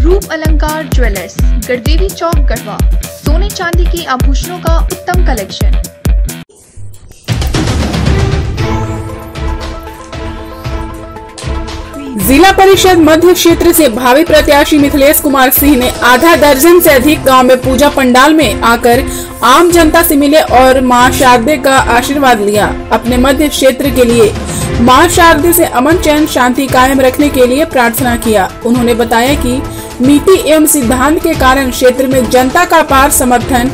रूप अलंकार ज्वेलर्स गढ़देवी चौक गढ़वा। सोने चांदी के आभूषणों का उत्तम कलेक्शन। जिला परिषद मध्य क्षेत्र से भावी प्रत्याशी मिथिलेश कुमार सिंह ने आधा दर्जन से अधिक गाँव में पूजा पंडाल में आकर आम जनता से मिले और माँ शारदे का आशीर्वाद लिया। अपने मध्य क्षेत्र के लिए माँ शारदे से अमन चैन शांति कायम रखने के लिए प्रार्थना किया। उन्होंने बताया कि नीति एवं सिद्धांत के कारण क्षेत्र में जनता का पार समर्थन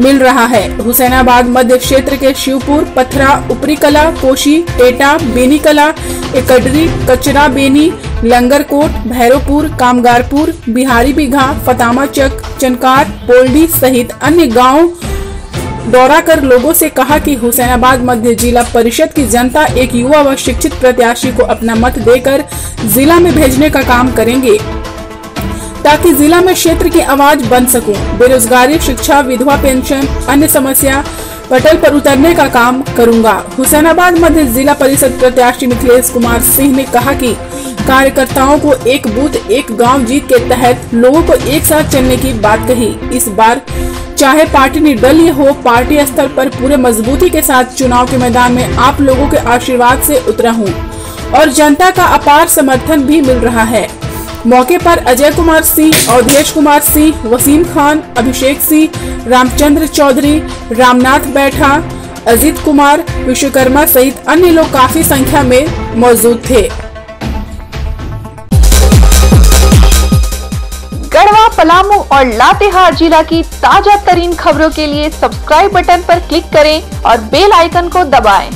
मिल रहा है। हुसैनाबाद मध्य क्षेत्र के शिवपुर, पथरा उपरी कला कोशी, टेटा बेनी कला एकडरी, कचरा बेनी, लंगरकोट भैरवपुर कामगारपुर, बिहारी बिघा, फतामा चक, चनकार, पोल्डी सहित अन्य गाँव दौरा कर लोगों से कहा कि हुसैनाबाद मध्य जिला परिषद की जनता एक युवा व शिक्षित प्रत्याशी को अपना मत देकर जिला में भेजने का काम करेंगे। ताकि जिला में क्षेत्र की आवाज़ बन सकूँ। बेरोजगारी, शिक्षा, विधवा पेंशन, अन्य समस्या पटल पर उतरने का काम करूँगा। हुसैनाबाद मध्य जिला परिषद प्रत्याशी मिथिलेश कुमार सिंह ने कहा कि कार्यकर्ताओं को एक बूथ, एक गाँव जीत के तहत लोगों को एक साथ चलने की बात कही। इस बार चाहे पार्टी निर्दलीय हो, पार्टी स्तर पर पूरे मजबूती के साथ चुनाव के मैदान में आप लोगों के आशीर्वाद से उतरा हूँ। और जनता का अपार समर्थन भी मिल रहा है। मौके पर अजय कुमार सिंह, अवधेश कुमार सिंह, वसीम खान, अभिषेक सिंह, रामचंद्र चौधरी, रामनाथ बैठा, अजीत कुमार, विश्वकर्मा सहित अन्य लोग काफ़ी संख्या में मौजूद थे गढ़वा, पलामू और लातेहार जिला की ताज़ा तरीन खबरों के लिए सब्सक्राइब बटन पर क्लिक करें और बेल आइकन को दबाएँ।